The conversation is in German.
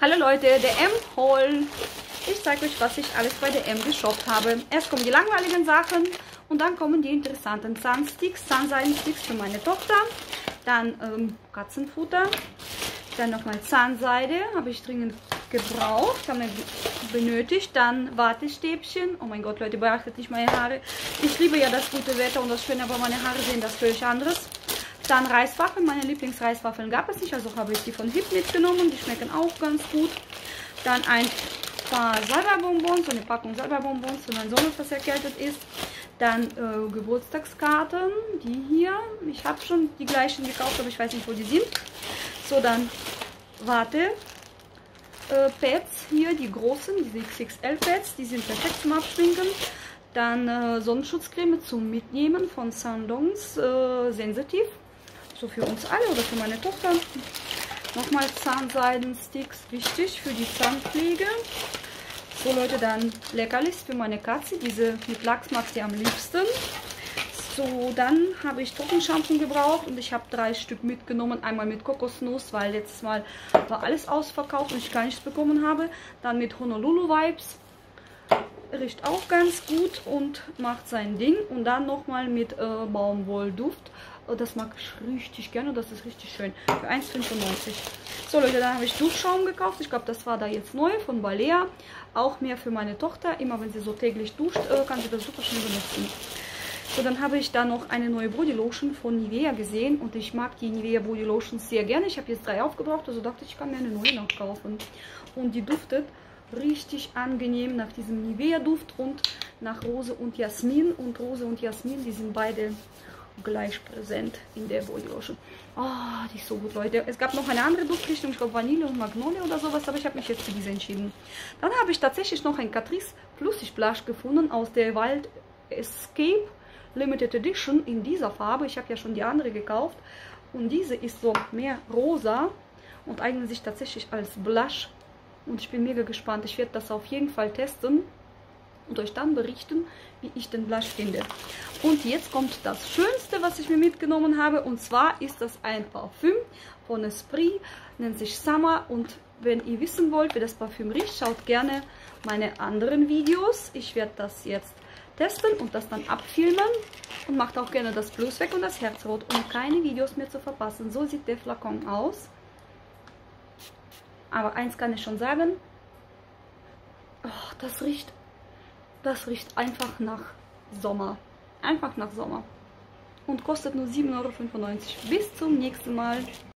Hallo Leute, der M-Haul. Ich zeige euch, was ich alles bei der M geshoppt habe. Erst kommen die langweiligen Sachen und dann kommen die interessanten Zahnsticks, Zahnseidenssticks für meine Tochter. Dann ähm, Katzenfutter. Dann nochmal Zahnseide, habe ich dringend gebraucht, haben wir benötigt. Dann Wattestäbchen. Oh mein Gott, Leute, beachtet nicht meine Haare. Ich liebe ja das gute Wetter und das Schöne, aber meine Haare sehen das völlig anderes. Dann Reiswaffeln. Meine Lieblingsreiswaffeln gab es nicht, also habe ich die von Hip mitgenommen. Die schmecken auch ganz gut. Dann ein paar Salbeibonbons, so eine Packung Salbeibonbons für meinen Sohn, das erkältet ist. Dann äh, Geburtstagskarten, die hier. Ich habe schon die gleichen gekauft, aber ich weiß nicht, wo die sind. So, dann Warte. Äh, Pads hier, die großen, diese XXL Pads, die sind perfekt zum Abschminken. Dann äh, Sonnenschutzcreme zum Mitnehmen von Sandons äh, Sensitiv so für uns alle oder für meine Tochter. Nochmal Zahnseidenssticks, wichtig für die Zahnpflege. So Leute, dann Leckerlis für meine Katze. Diese mit Lachs mag sie am liebsten. So, dann habe ich Trockenshampoo gebraucht und ich habe drei Stück mitgenommen. Einmal mit Kokosnuss, weil letztes Mal war alles ausverkauft und ich gar nichts bekommen habe. Dann mit Honolulu Vibes. Riecht auch ganz gut und macht sein Ding. Und dann nochmal mit äh, Baumwollduft. Oh, das mag ich richtig gerne. Das ist richtig schön. Für 1,95. So Leute, dann habe ich Duschschaum gekauft. Ich glaube, das war da jetzt neu von Balea. Auch mehr für meine Tochter. Immer wenn sie so täglich duscht, äh, kann sie das super schön benutzen. So, dann habe ich da noch eine neue Body Lotion von Nivea gesehen. Und ich mag die Nivea Body Lotions sehr gerne. Ich habe jetzt drei aufgebraucht. Also dachte ich, ich kann mir eine neue noch kaufen. Und die duftet richtig angenehm nach diesem Nivea Duft und nach Rose und Jasmin. Und Rose und Jasmin, die sind beide gleich präsent in der Body Lotion. Oh, die ist so gut, Leute. Es gab noch eine andere Duftrichtung, ich glaube Vanille und Magnolie oder sowas, aber ich habe mich jetzt für diese entschieden. Dann habe ich tatsächlich noch ein Catrice Flüssig Blush gefunden aus der Wild Escape Limited Edition in dieser Farbe. Ich habe ja schon die andere gekauft. Und diese ist so mehr rosa und eignet sich tatsächlich als Blush. Und ich bin mega gespannt. Ich werde das auf jeden Fall testen und euch dann berichten, wie ich den Blush finde. Und jetzt kommt das Schönste, was ich mir mitgenommen habe. Und zwar ist das ein Parfüm von Esprit, nennt sich Summer. Und wenn ihr wissen wollt, wie das Parfüm riecht, schaut gerne meine anderen Videos. Ich werde das jetzt testen und das dann abfilmen. Und macht auch gerne das Plus weg und das Herz rot, um keine Videos mehr zu verpassen. So sieht der Flakon aus. Aber eins kann ich schon sagen. Oh, das riecht das riecht einfach nach Sommer. Einfach nach Sommer. Und kostet nur 7,95 Euro. Bis zum nächsten Mal.